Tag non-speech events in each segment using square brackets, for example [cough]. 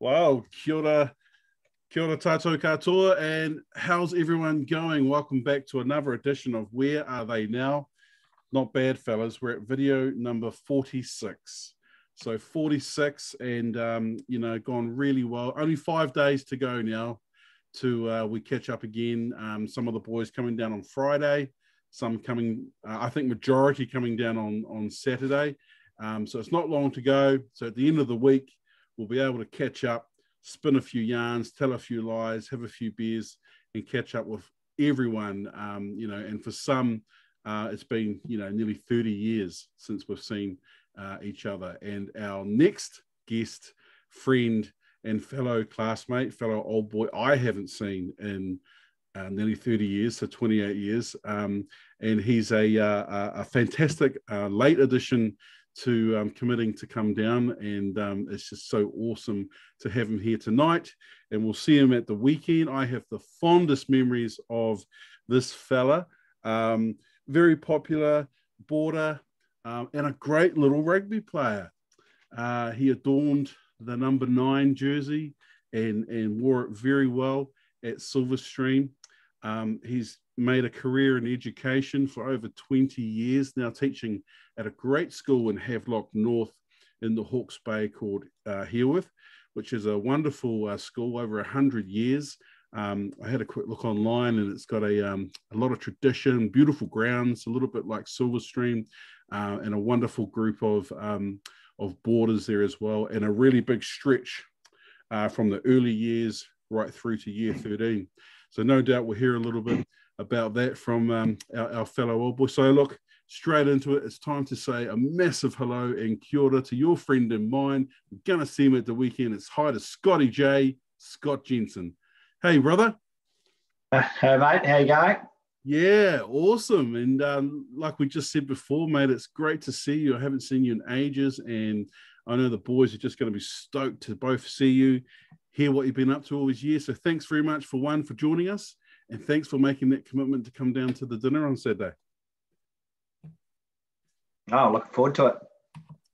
Wow, kia ora, kia ora katoa, and how's everyone going? Welcome back to another edition of Where Are They Now? Not bad, fellas. We're at video number 46. So 46, and um, you know, gone really well. Only five days to go now to uh, we catch up again. Um, some of the boys coming down on Friday, some coming, uh, I think majority coming down on on Saturday. Um, so it's not long to go. So at the end of the week, we'll be able to catch up, spin a few yarns, tell a few lies, have a few beers, and catch up with everyone. Um, you know, and for some, uh, it's been you know nearly 30 years since we've seen uh, each other. And our next guest, friend, and fellow classmate, fellow old boy, I haven't seen in uh, nearly 30 years, so 28 years. Um, and he's a, uh, a fantastic uh, late addition to um, committing to come down. And um, it's just so awesome to have him here tonight. And we'll see him at the weekend. I have the fondest memories of this fella. Um, very popular border um, and a great little rugby player. Uh, he adorned the number nine jersey and, and wore it very well at Silverstream. Um, he's made a career in education for over 20 years now, teaching at a great school in Havelock North in the Hawke's Bay called uh, Hereworth, which is a wonderful uh, school over 100 years. Um, I had a quick look online and it's got a, um, a lot of tradition, beautiful grounds, a little bit like Silverstream, uh, and a wonderful group of, um, of boarders there as well, and a really big stretch uh, from the early years right through to year 13. So no doubt we'll hear a little bit about that from um, our, our, fellow old boy. So look, straight into it. It's time to say a massive hello and kia ora to your friend and mine. We're going to see him at the weekend. It's hi to Scotty J, Scott Jensen. Hey, brother. Uh, hey, mate. How you going? Yeah, awesome. And um, like we just said before, mate, it's great to see you. I haven't seen you in ages, and I know the boys are just going to be stoked to both see you, hear what you've been up to all these years. So thanks very much for one for joining us, and thanks for making that commitment to come down to the dinner on Saturday. Oh, looking forward to it.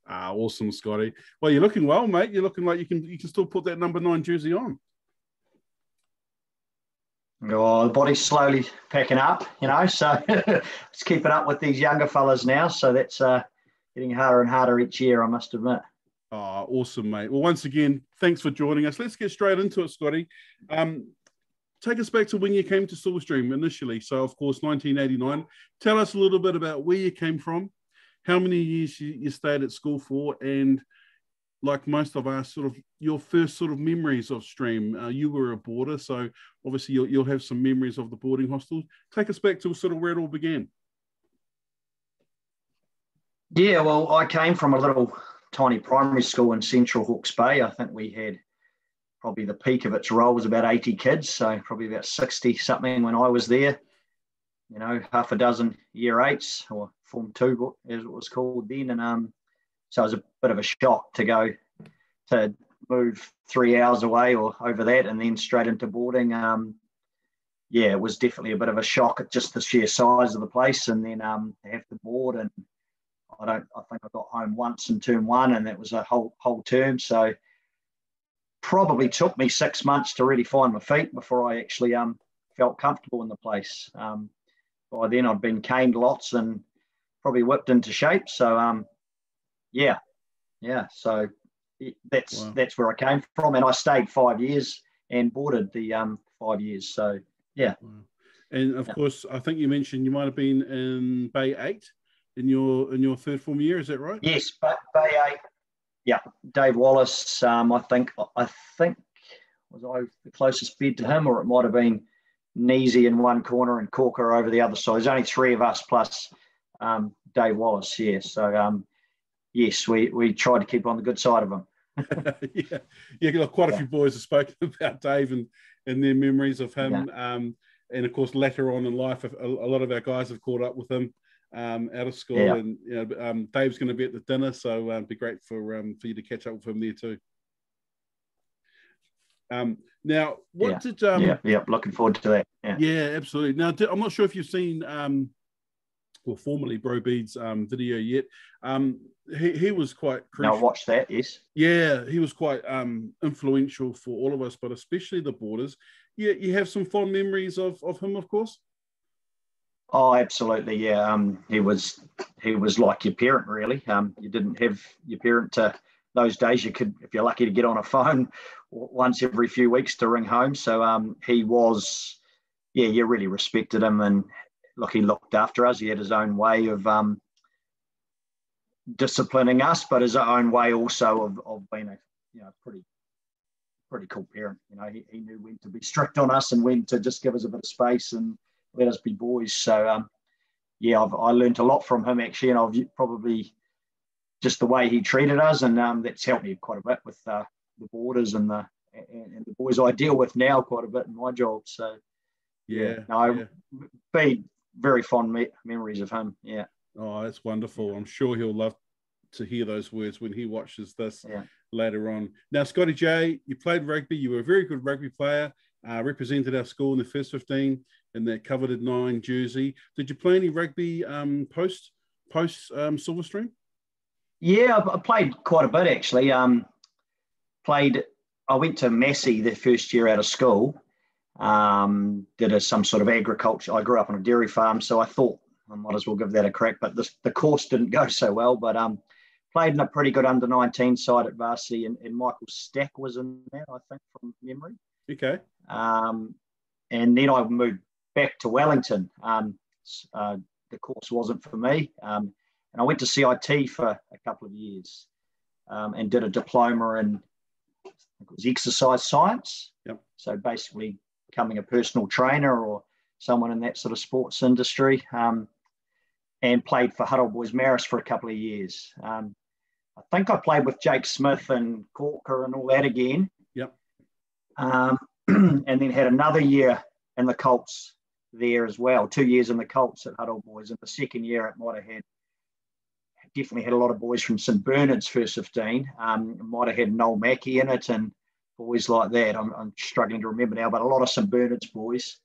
Ah, awesome, Scotty. Well, you're looking well, mate. You're looking like you can you can still put that number nine jersey on. Oh, the body's slowly packing up, you know. So [laughs] it's keeping up with these younger fellas now. So that's uh, getting harder and harder each year, I must admit. Oh, awesome, mate. Well, once again, thanks for joining us. Let's get straight into it, Scotty. Um, take us back to when you came to Silverstream initially. So, of course, 1989. Tell us a little bit about where you came from, how many years you, you stayed at school for, and like most of us, sort of your first sort of memories of Stream. Uh, you were a boarder, so obviously you'll, you'll have some memories of the boarding hostel. Take us back to sort of where it all began. Yeah, well, I came from a little tiny primary school in central Hawke's Bay. I think we had probably the peak of its role was about 80 kids, so probably about 60 something when I was there. You know, half a dozen year eights or Form Two, as it was called then, and um, so it was a bit of a shock to go to move three hours away or over that, and then straight into boarding. Um, yeah, it was definitely a bit of a shock at just the sheer size of the place, and then um, have to board and I don't. I think I got home once in term one, and that was a whole whole term. So probably took me six months to really find my feet before I actually um, felt comfortable in the place. Um, by then, I'd been caned lots and probably whipped into shape. So um, yeah, yeah. So that's wow. that's where I came from, and I stayed five years and boarded the um, five years. So yeah. Wow. And of yeah. course, I think you mentioned you might have been in Bay Eight in your in your third form year. Is that right? Yes, Bay Eight. Yeah, Dave Wallace. Um, I think I think was I the closest bid to him, or it might have been Neasy in one corner and Corker over the other side. There's only three of us plus um, Dave Wallace here. So um, yes, we we tried to keep on the good side of him. [laughs] yeah, yeah. Quite a yeah. few boys have spoken [laughs] about Dave and and their memories of him. Yeah. Um, and of course, later on in life, a, a, lot of our guys have caught up with him um, out of school, yeah. and you know, um, Dave's going to be at the dinner, so uh, it'd be great for um, for you to catch up with him there too. Um, now, what yeah. did? Um, yeah, yeah, looking forward to that. Yeah, yeah absolutely. Now, I'm not sure if you've seen um, well, formerly Bro Bede's um, video yet. Um, he, he was quite crucial. No, watch that, yes. Yeah, he was quite um, influential for all of us, but especially the borders. Yeah, you have some fond memories of, of him, of course. Oh, absolutely, yeah. Um, he was he was like your parent, really. Um, you didn't have your parent to those days. You could, if you're lucky, to get on a phone [laughs] once every few weeks to ring home. So um, he was, yeah, you really respected him, and look, he looked after us. He had his own way of um, disciplining us, but his own way also of, of being a you know pretty pretty cool parent. You know, he, he knew when to be strict on us and when to just give us a bit of space and let us be boys. So um, yeah, I've, I learned a lot from him actually, and I've probably just the way he treated us, and um, that's helped me quite a bit with uh, the borders and the and, and, the boys I deal with now quite a bit in my job. So yeah, no, yeah. be very fond me- memories of him. Yeah. Oh, that's wonderful. I'm sure he'll love to hear those words when he watches this yeah. later on. Now, Scotty J, you played rugby. You were a very good rugby player. Uh, represented our school in the first 15 in that coveted nine jersey. Did you play any rugby um, post post um, Silverstream? Yeah, I played quite a bit actually. Um, played. I went to Massey the first year out of school, um, did a, some sort of agriculture. I grew up on a dairy farm, so I thought I might as well give that a crack. But the, the course didn't go so well. But um, played in a pretty good under 19 side at varsity, and, and Michael Stack was in there, I think, from memory. Okay. Um, and then I moved back to Wellington. Um, uh, the course wasn't for me. Um, and I went to CIT for a couple of years um, and did a diploma in it was exercise science. Yep. So basically becoming a personal trainer or someone in that sort of sports industry, um, and played for Huddle Boys Maris for a couple of years. Um, I think I played with Jake Smith and Corker and all that again. Um, [clears throat] and then had another year in the Colts there as well, two years in the Colts at Huddle Boys. And the second year it might have had definitely had a lot of boys from St Bernard's first 15. Um, might have had Noel Mackey in it and boys like that. I'm, I'm, struggling to remember now, but a lot of St Bernard's boys.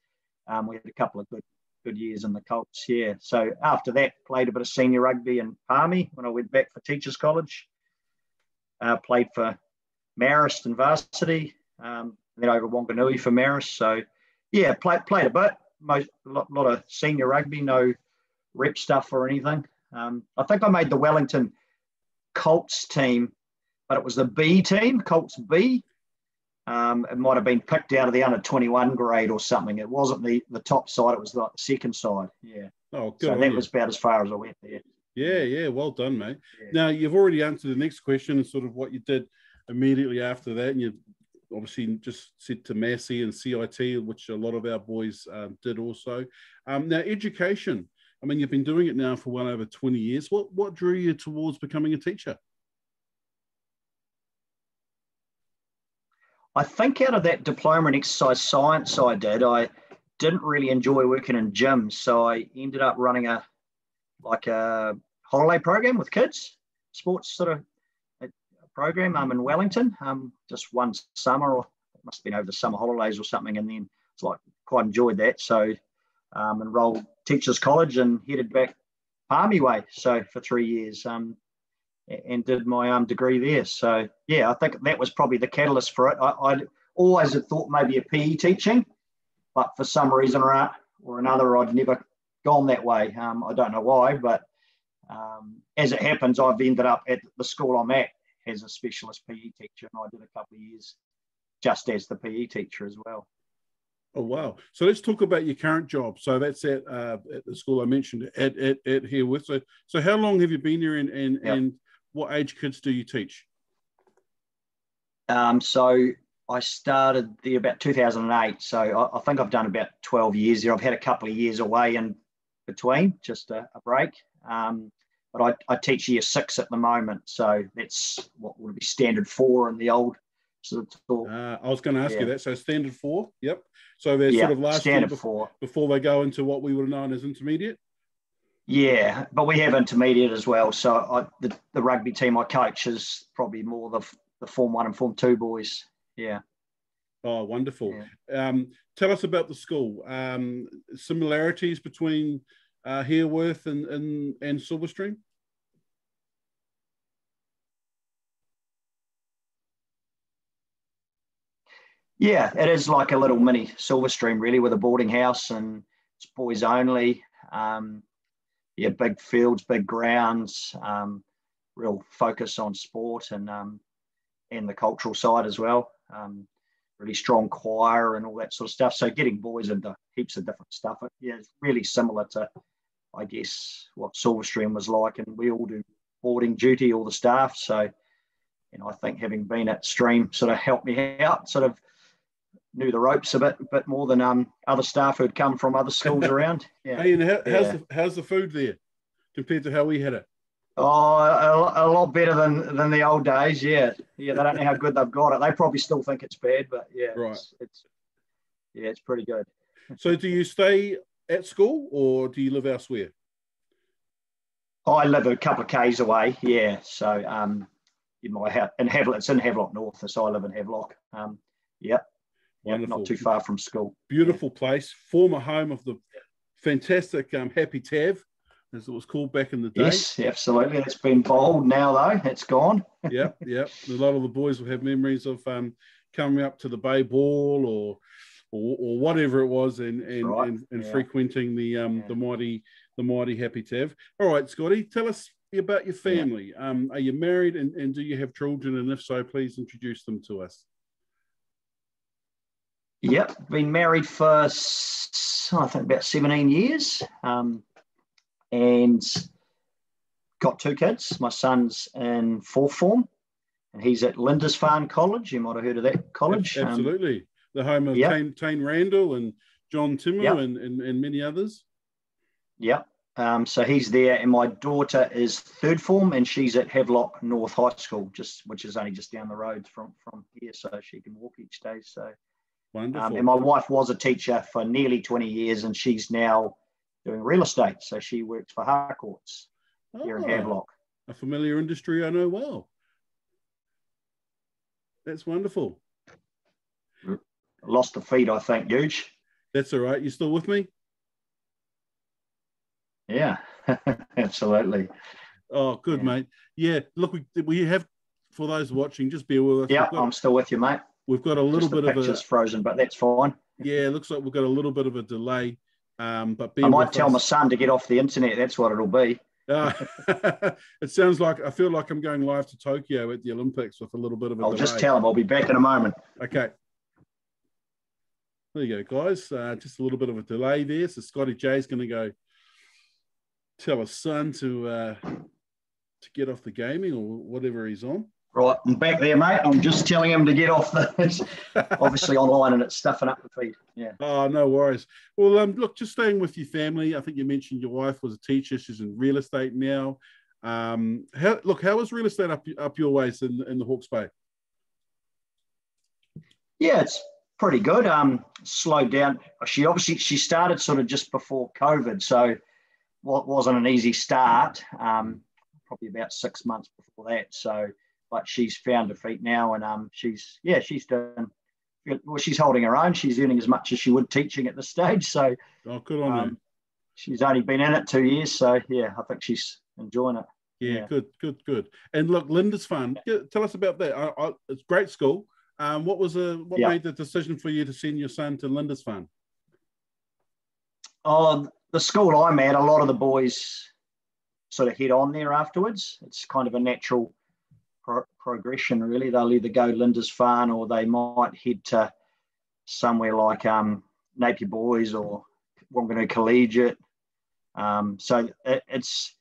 Um, we had a couple of good good years in the Colts, yeah. So after that, played a bit of senior rugby in Palmy when I went back for Teachers College. Uh, played for Marist and Varsity, um, and then over Wanganui for Marist. So yeah, played played a bit. Most a lot, lot of senior rugby, no rep stuff or anything. Um, I think I made the Wellington Colts team, but it was the B team, Colts B. Um, it might have been picked out of the under 21 grade or something. It wasn't the, the top side, it was like the second side. Yeah. Oh, good. So that you. was about as far as I went there. Yeah, yeah. Well done, mate. Yeah. Now, you've already answered the next question and sort of what you did immediately after that. And you obviously just said to Massey and CIT, which a lot of our boys um, did also. Um, now, education. I mean, you've been doing it now for well over 20 years. What, what drew you towards becoming a teacher? I think out of that diploma in exercise science I did, I didn't really enjoy working in gyms. So I ended up running a like a holiday program with kids, sports sort of program um, in Wellington, um, just one summer, or it must have been over the summer holidays or something. And then it's like quite enjoyed that. So um, enrolled Teachers College and headed back Palmy way. So for three years um, and did my um, degree there. So yeah, I think that was probably the catalyst for it. I, I always had thought maybe a PE teaching, but for some reason or, or another, I'd never gone that way. Um, I don't know why, but um, as it happens, I've ended up at the school I'm at as a specialist PE teacher, and I did a couple of years just as the PE teacher as well. Oh wow! So let's talk about your current job. So that's at uh, at the school I mentioned at at, at Hereworth. So so how long have you been there, and and, yep. and what age kids do you teach? Um, so I started there about 2008. So I, I, think I've done about 12 years there. I've had a couple of years away in between, just a, a break. Um, but I, I, teach year six at the moment. So that's what would be standard four in the old sort of uh, I was going to ask yeah. you that. So standard four, yep. So they're yeah, sort of last standard year before, before they go into what we would have known as intermediate. Yeah, but we have intermediate as well. So I, the, the rugby team I coach is probably more the, the Form 1 and Form 2 boys. Yeah. Oh, wonderful. Yeah. Um, tell us about the school. Um, similarities between uh, and, and, and Silverstream? Yeah, it is like a little mini Silverstream, really, with a boarding house and it's boys only. Um, yeah, big fields, big grounds, um, real focus on sport and um, and the cultural side as well. Um, really strong choir and all that sort of stuff. So getting boys into heaps of different stuff. Yeah, it's really similar to, I guess, what Silverstream was like. And we all do boarding duty, all the staff. So, you know, I think having been at Stream sort of helped me out, sort of knew the ropes a bit, a bit more than um, other staff who'd come from other schools [laughs] around. Yeah. Hey, and how, how's, yeah. the, how's the food there compared to how we had it? Oh, a, a, lot better than than the old days. Yeah, yeah. They don't know how good they've got it. They probably still think it's bad, but yeah, right. It's, it's yeah, it's pretty good. so, do you stay at school or do you live elsewhere? I live a couple of k's away. Yeah, so um, in my house in Havelock, it's in Havelock North, so I live in Havelock. Um, yeah, Wonderful. not too far from school. Beautiful yeah. place, former home of the fantastic um, Happy Tav, as it was called back in the day. Yes, absolutely. It's been bold now, though. It's gone. [laughs] yeah, yeah. A lot of the boys will have memories of um, coming up to the Bay Ball or or, or whatever it was, and and, right. and, and yeah. frequenting the um, yeah. the mighty the mighty Happy Tav. All right, Scotty, tell us about your family. Yeah. Um, are you married, and, and do you have children? And if so, please introduce them to us. Yep, been married for I think about seventeen years, um, and got two kids. My son's in fourth form, and he's at Lindisfarne College. You might have heard of that college. Absolutely, um, the home of yep. Taine, Taine, Randell and John Timmer yep. and, and, and many others. Yeah. Um, so he's there, and my daughter is third form, and she's at Havelock North High School, just which is only just down the road from from here, so she can walk each day. So Wonderful. Um, and my wife was a teacher for nearly 20 years, and she's now doing real estate. So she works for Harcourts oh, here in ah, Havelock. A familiar industry I know well. That's wonderful. Lost the feed, I think, huge. That's all right. You still with me? Yeah, [laughs] absolutely. Oh, good, yeah. mate. Yeah, look, we, we have, for those watching, just bear with us. Yeah, got, I'm still with you, mate. We've got a little bit of a frozen, but that's fine. Yeah, it looks like we've got a little bit of a delay. Um, but I might tell us. my son to get off the internet. That's what it'll be. Uh, [laughs] it sounds like I feel like I'm going live to Tokyo at the Olympics with a little bit of a. I'll delay. just tell him I'll be back in a moment. Okay. There you go, guys. Uh, just a little bit of a delay there. So Scotty J's going to go tell his son to uh, to get off the gaming or whatever he's on. Right, I'm back there, mate. I'm just telling him to get off the. [laughs] It's obviously online and it's stuffing up the feed. Yeah. Oh, no worries. Well, um, look, just staying with your family. I think you mentioned your wife was a teacher. She's in real estate now. Um, how look? How was real estate up up your ways in in the Hawke's Bay? Yeah, it's pretty good. Um, slowed down. She obviously she started sort of just before COVID, so what wasn't an easy start. Um, probably about six months before that. So but she's found her feet now, and um, she's yeah, she's doing well. She's holding her own. She's earning as much as she would teaching at this stage. So, oh, good on um, She's only been in it two years, so yeah, I think she's enjoying it. Yeah, yeah. good, good, good. And look, Linda's Lindisfarne. Tell us about that. I, I, it's great school. Um, what was a what yeah. made the decision for you to send your son to Lindisfarne? Oh, the school I'm at, a lot of the boys sort of head on there afterwards. It's kind of a natural pro- progression, really. They'll either go Lindisfarne or they might head to somewhere like um, Napier Boys or Wanganui Collegiate. Um, so it, it's,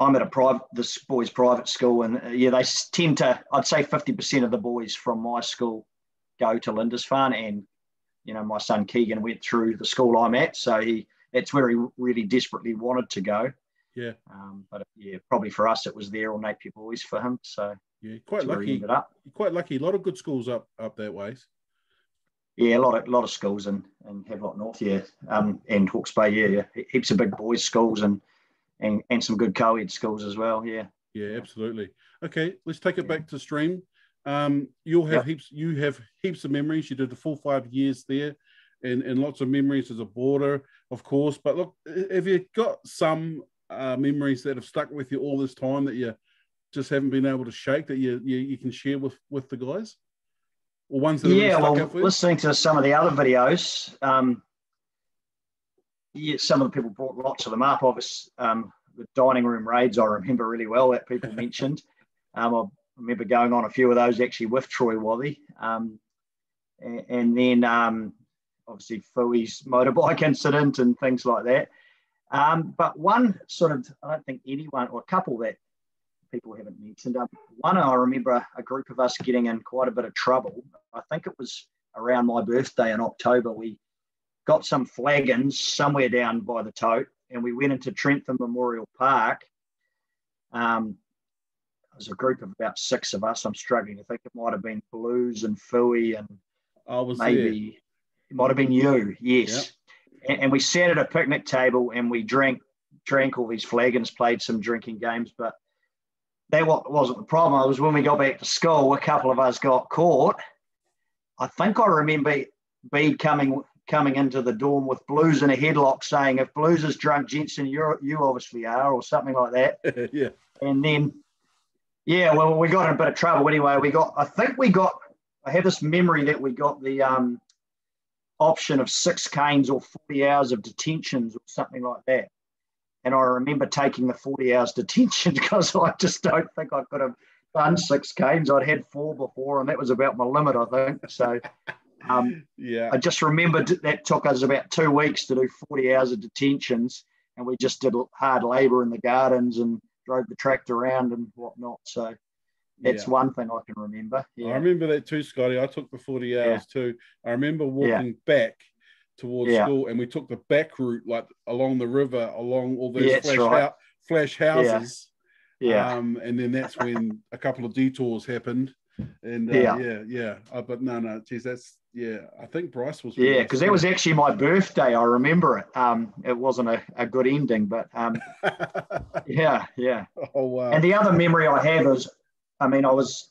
I'm at a private, this boys' private school, and uh, yeah, they tend to, I'd say 50% of the boys from my school go to Lindisfarne, and you know, my son Keegan went through the school I'm at, so he, that's where he really desperately wanted to go. Yeah. Um, but yeah, probably for us it was there or Napier Boys for him. So yeah, quite lucky. Quite lucky. A lot of good schools up up that ways. Yeah, a lot of a lot of schools in, in Havelock North, yeah, um, and Hawke's Bay, yeah, yeah, heaps of big boys schools and and and some good co-ed schools as well, yeah. Yeah, absolutely. Okay, let's take it yeah. back to stream. Um, you'll have yep. heaps. You have heaps of memories. You did the full five years there. and, and lots of memories as a boarder, of course. But look, have you got some uh, memories that have stuck with you all this time that you just haven't been able to shake that you you, you can share with with the guys? Or ones that yeah, well, listening to some of the other videos, um, yeah, some of the people brought lots of them up. Obviously, um, the dining room raids I remember really well that people mentioned. Um, I remember going on a few of those actually with Troy Wathy. Um, and, and, then um, obviously Fui's motorbike [laughs] incident and things like that. Um, but one sort of, I don't think anyone, or a couple that people haven't mentioned. Um, one, I remember a group of us getting in quite a bit of trouble. I think it was around my birthday in October. We got some flagons somewhere down by the tote and we went into Trentham Memorial Park. Um, it was a group of about six of us. I'm struggling to think it might have been Blues and Fui and I was maybe there. it might have been you, yes. Yep. And, and, we sat at a picnic table and we drank drank all these flagons, played some drinking games, but that wasn't the problem. It was when we got back to school, a couple of us got caught. I think I remember Bede coming coming into the dorm with Blues in a headlock saying, if Blues is drunk, Jensen, you you obviously are, or something like that. [laughs] yeah. And then, yeah, well, we got in a bit of trouble anyway. We got, I think we got, I have this memory that we got the um, option of six canes or 40 hours of detentions or something like that. And I remember taking the 40 hours detention [laughs] because I just don't think I could have done six canes. I'd had four before, and that was about my limit, I think. So um, yeah. I just remembered that took us about two weeks to do 40 hours of detentions, and we just did hard labour in the gardens and drove the tractor around and whatnot. So that's yeah. one thing I can remember. Yeah. I remember that too, Scotty. I took the 40 hours yeah. too. I remember walking back towards school and we took the back route, like along the river, along all those flash, right. flash houses. Yeah. Um, and then that's when a couple of detours happened. And uh, yeah, yeah, yeah. Uh, but no, no, geez, that's yeah, I think Bryce was. Yeah, because that was actually my birthday. I remember it. Um, it wasn't a, a good ending, but um, [laughs] yeah, yeah. Oh wow! And the other memory I have is, I mean, I was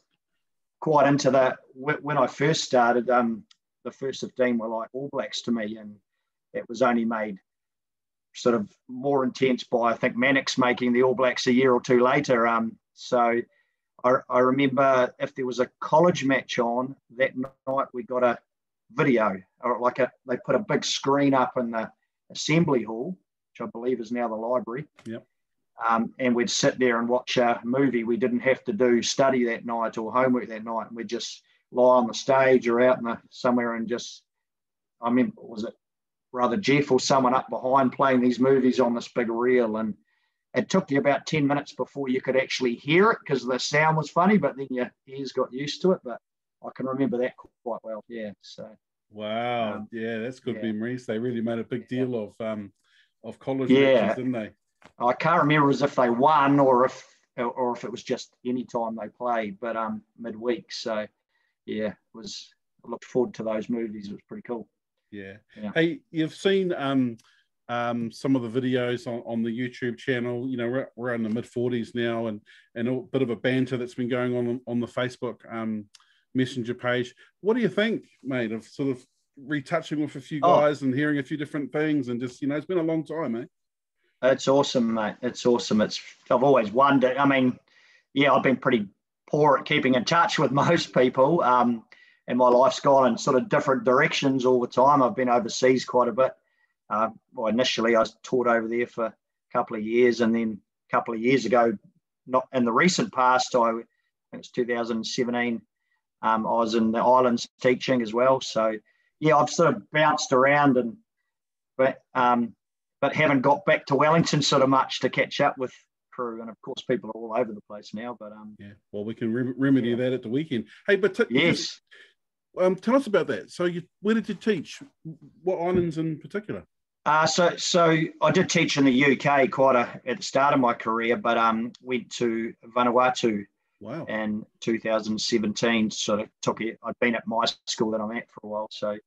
quite into that when I first started. Um, the first fifteen were like All Blacks to me, and it was only made sort of more intense by I think Mannix making the All Blacks a year or two later. Um, so I, I remember if there was a college match on that night, we got a video or like a they put a big screen up in the assembly hall, which I believe is now the library. Yep. Um, and we'd sit there and watch a movie. We didn't have to do study that night or homework that night. And we'd just lie on the stage or out in the somewhere and just. I remember was it rather Jeff or someone up behind playing these movies on this big reel and it took you about 10 minutes before you could actually hear it because the sound was funny, but then your ears got used to it. But I can remember that quite well. Yeah. So. Wow. Um, yeah, that's good yeah. memories. They really made a big deal of um of college yeah. matches, didn't they? I can't remember as if they won or if or if it was just any time they played, but um midweek. So yeah, was I looked forward to those movies. It was pretty cool. Yeah. yeah. Hey, you've seen um um, some of the videos on, on the YouTube channel. You know, we're, we're in the mid 40s now, and and a bit of a banter that's been going on on the Facebook um, Messenger page. What do you think, mate, of sort of retouching with a few oh. guys oh. and hearing a few different things, and just you know, it's been a long time, eh? It's awesome, mate. It's awesome. It's I've always wondered. I mean, yeah, I've been pretty poor at keeping in touch with [laughs] most people. Um, and my life's gone in sort of different directions all the time. I've been overseas quite a bit. Uh, well, initially, I taught over there for a couple of years, and then a couple of years ago, not in the recent past, I, I think it was 2017, um, I was in the islands teaching as well. So, yeah, I've sort of bounced around and, but, um, but haven't got back to Wellington sort of much to catch up with crew. And of course, people are all over the place now. But um, yeah, well, we can remedy yeah. that at the weekend. Hey, but t- yes, um, tell us about that. So, you, where did you teach? What islands in particular? Uh, so, so I did teach in the UK quite a, at the start of my career, but um, went to Vanuatu wow. And 2017. Sort of took it. I'd been at my school that I'm at for a while, so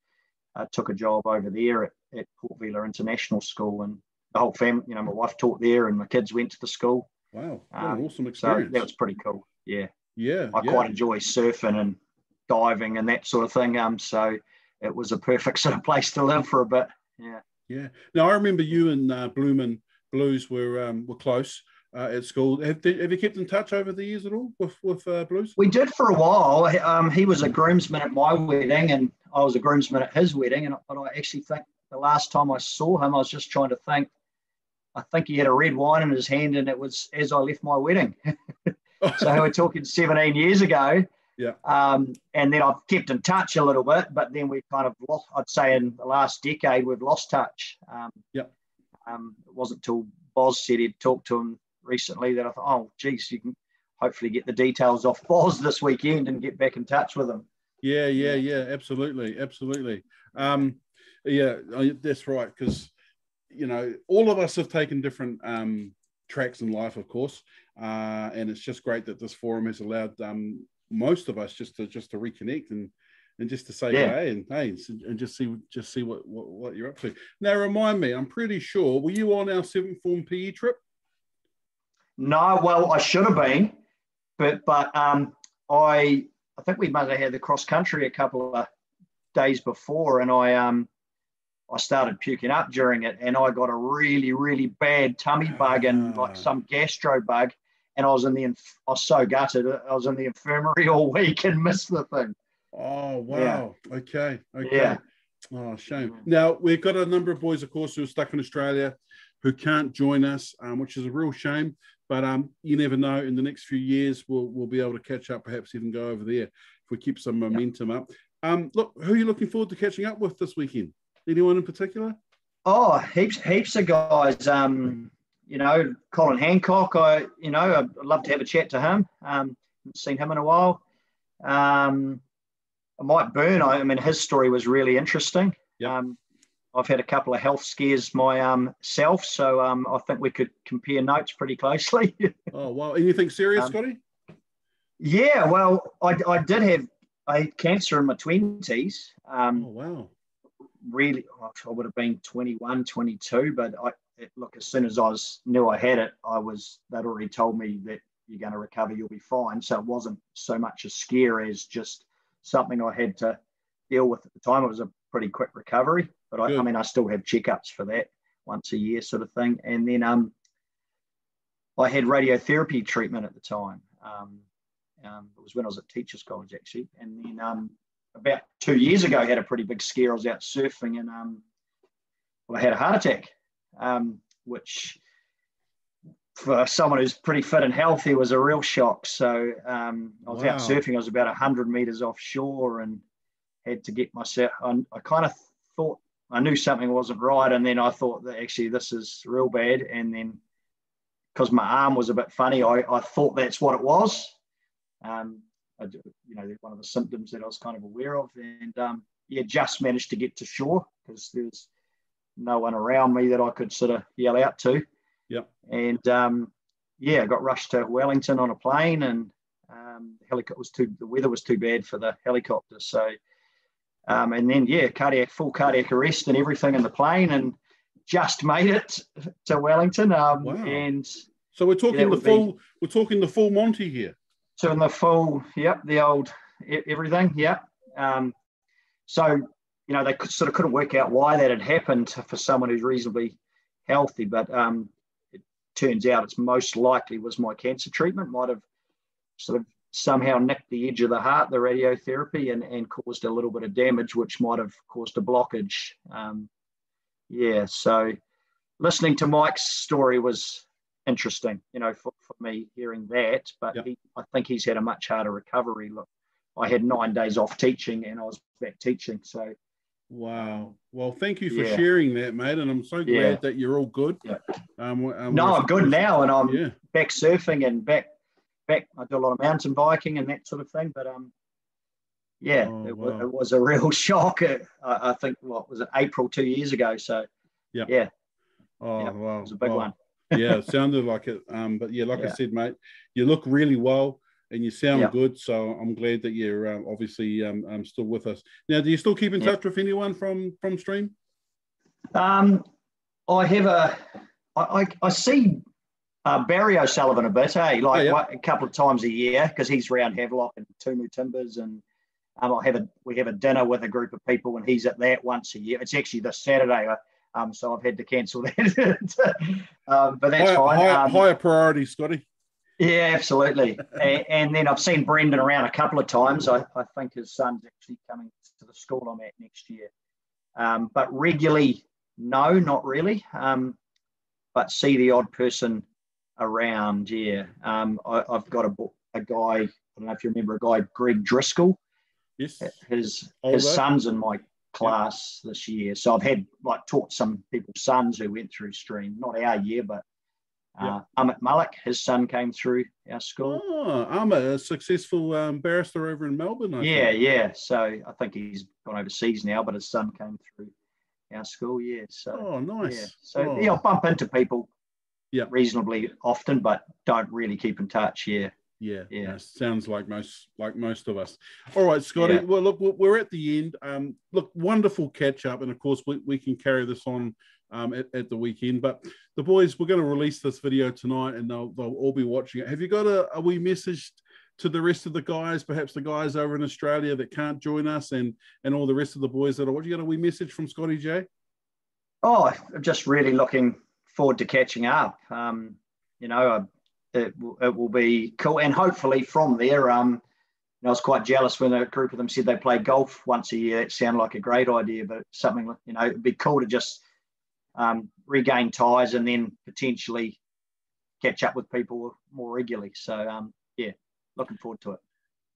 I took a job over there at, at Port Vila International School, and the whole family. You know, my wife taught there, and my kids went to the school. Wow, what um, an awesome experience! So that was pretty cool. Yeah, yeah. I yeah. quite enjoy surfing and diving and that sort of thing. Um, so it was a perfect [laughs] sort of place to live for a bit. Yeah. Yeah. Now I remember you and uh, Blumen Blues were um, were close uh, at school. Have, have, you kept in touch over the years at all with with uh, Blues? We did for a while. Um, he was a groomsman at my wedding, and I was a groomsman at his wedding. And but I actually think the last time I saw him, I was just trying to think. I think he had a red wine in his hand, and it was as I left my wedding. [laughs] so we're talking 17 years ago. Yeah. Um, and then I've kept in touch a little bit, but then we kind of lost, I'd say in the last decade, we've lost touch. Um, yeah. Um, it wasn't until Boz said he'd talked to him recently that I thought, oh, geez, you can hopefully get the details off Boz this weekend and get back in touch with him. Yeah, yeah, yeah, absolutely, absolutely. Um, yeah, that's right. Because you know, all of us have taken different um, tracks in life, of course, uh, and it's just great that this forum has allowed um, most of us just to just to reconnect and and just to say yeah. hey and hey and just see just see what, what what you're up to. Now, remind me, I'm pretty sure were you on our seventh form PE trip? No, well, I should have been, but but um, I I think we must have had the cross country a couple of days before, and I um I started puking up during it, and I got a really really bad tummy bug and like ah. some gastro bug, and I was in the I was so gutted. I was in the infirmary [laughs] all week and missed the thing. Oh wow! Yeah. Okay, okay. Yeah. Oh, shame. Now we've got a number of boys, of course, who are stuck in Australia, who can't join us, um, which is a real shame. But um, you never know. In the next few years, we'll we'll be able to catch up. Perhaps even go over there if we keep some momentum yep. up. Um, look, who are you looking forward to catching up with this weekend? Anyone in particular? Oh, heaps, heaps of guys. Um, you know, Colin Hancock. I, you know, I'd love to have a chat to him. Um, seen him in a while. Um, Mike Byrne. I, I mean, his story was really interesting. Yep. Um, I've had a couple of health scares myself, um, so um, I think we could compare notes pretty closely. [laughs] oh wow! Anything serious, um, Scotty? Yeah, well, I, I did have I had cancer in my twenties. Um, oh wow! Really, I would have been 21, 22, but I it, look as soon as I was knew I had it, I was they'd already told me that you're going to recover, you'll be fine. So it wasn't so much a scare as just something I had to deal with at the time. It was a pretty quick recovery. But I, I, mean, I still have checkups for that once a year, sort of thing. And then um, I had radiotherapy treatment at the time. Um, um, it was when I was at Teachers College, actually. And then um, about two years ago, I had a pretty big scare. I was out surfing and um, well, I had a heart attack, um, which for someone who's pretty fit and healthy was a real shock. So um, I was wow. out surfing. I was about 100 meters offshore and had to get myself. I, I kind of thought I knew something wasn't right, and then I thought that actually this is real bad. And then because my arm was a bit funny, I, I thought that's what it was. Um, I, you know, one of the symptoms that I was kind of aware of, and um, yeah, just managed to get to shore because there's no one around me that I could sort of yell out to. Yep. And um, yeah, I got rushed to Wellington on a plane, and um, the helicopter was too. The weather was too bad for the helicopter, so um, and then, yeah, cardiac, full cardiac arrest and everything in the plane, and just made it to Wellington. Um, wow. And so we're talking the full, we're talking the full Monty here. So in the full, yep, the old everything, yep. Um, so you know they could, sort of couldn't work out why that had happened for someone who's reasonably healthy, but um, it turns out it's most likely was my cancer treatment might have sort of somehow nicked the edge of the heart, the radiotherapy, and, and caused a little bit of damage, which might have caused a blockage. Um, yeah, so listening to Mike's story was interesting, you know, for, for me hearing that. But yep. he, I think he's had a much harder recovery. Look, I had nine days off teaching and I was back teaching. So, wow. Well, thank you for yeah. sharing that, mate. And I'm so glad yeah. that you're all good. Yeah. Um, um, no, I'm good now and I'm yeah. back surfing and back I do a lot of mountain biking and that sort of thing. But um, yeah, oh, it, wow. it, was a real [laughs] shock. I, I, think what was it April two years ago. So yeah, yeah. Oh yep, wow, it was a big wow. one. [laughs] yeah, it sounded like it. Um, but yeah, like yeah. I said, mate, you look really well and you sound yep. good. So I'm glad that you're um, obviously um, um, still with us. Now, do you still keep in touch with anyone from from Stream? Um, I have a. I, I, I see uh, Barry O'Sullivan a bit, hey, like oh, yeah. a couple of times a year because he's around Havelock and Tumu Timbers and Um, I have a we have a dinner with a group of people, and he's at that once a year. It's actually this Saturday, uh, um, so I've had to cancel [laughs] that. um, but that's higher, fine. Higher, um, higher priority, Scotty. Yeah, absolutely. and, and, then I've seen Brendan around a couple of times. I, I, think his son's actually coming to the school I'm at next year. Um, but regularly, no, not really. Um, but see the odd person around, yeah. Um, I, have got a, a guy, I don't know if you remember a guy, Greg Driscoll. Yes. His, his son's in my class yep. this year. So I've had like taught some people's sons who went through stream, not our year, but uh, Amit Malik, his son came through our school. Oh, Amit, a successful um, barrister over in Melbourne. I yeah, think. yeah. So I think he's gone overseas now, but his son came through our school. Yeah. So. Oh, nice. Yeah. So oh. yeah, I bump into people. Yeah. Reasonably often, but don't really keep in touch. Yeah. Yeah, yeah. sounds like most like most of us. All right, Scotty. Yeah. Well, look, we're at the end. Um, look, wonderful catch up, and of course, we, we can carry this on um, at, at the weekend. But the boys, we're going to release this video tonight, and they'll they'll all be watching it. Have you got a, a wee message to the rest of the guys, perhaps the guys over in Australia that can't join us, and and all the rest of the boys that are watching? You got a wee message from Scotty J? Oh, I'm just really looking forward to catching up. Um, you know, it, it will be cool. And hopefully from there, um, I was quite jealous when a group of them said they play golf once a year. It sounded like a great idea, but something, you know, it'd be cool to just um, regain ties and then potentially catch up with people more regularly. So, um, yeah, looking forward to it.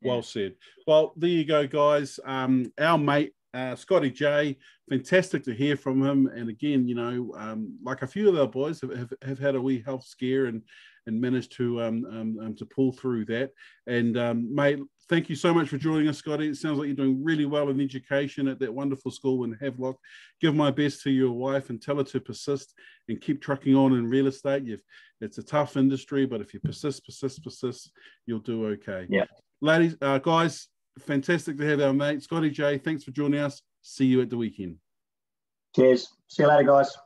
Yeah. Well said. Well, there you go, guys. Um, our mate uh, Scotty J, fantastic to hear from him. And again, you know, um, like a few of our boys have, have, have, had a wee health scare and and managed to um, um, um to pull through that. And um, mate, thank you so much for joining us, Scotty. It sounds like you're doing really well in education at that wonderful school in Havelock. Give my best to your wife and tell her to persist and keep trucking on in real estate. You've, it's a tough industry, but if you persist, persist, persist, you'll do okay. Yeah. Ladies, uh, guys, fantastic to have our mate Scotty J. Thanks for joining us. See you at the weekend. Cheers. See you later, guys.